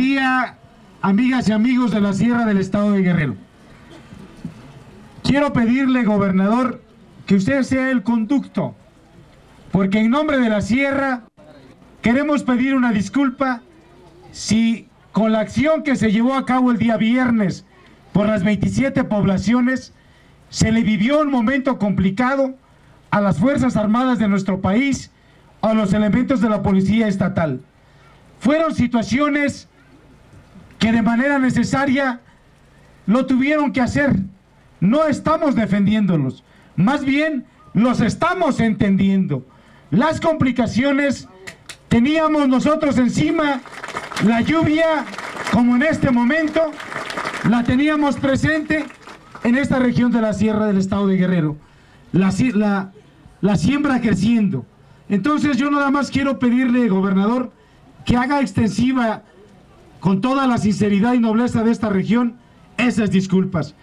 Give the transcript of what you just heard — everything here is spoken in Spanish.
día, amigas y amigos de la Sierra del Estado de Guerrero. Quiero pedirle, gobernador, que usted sea el conducto, porque en nombre de la Sierra queremos pedir una disculpa si con la acción que se llevó a cabo el día viernes por las 27 poblaciones se le vivió un momento complicado a las Fuerzas Armadas de nuestro país, a los elementos de la Policía Estatal. Fueron situaciones de manera necesaria lo tuvieron que hacer. No estamos defendiéndolos, más bien los estamos entendiendo. Las complicaciones teníamos nosotros encima, la lluvia, como en este momento, la teníamos presente en esta región de la Sierra del Estado de Guerrero. La, la, la siembra creciendo. Entonces yo nada más quiero pedirle, gobernador, que haga extensiva con toda la sinceridad y nobleza de esta región esas disculpas.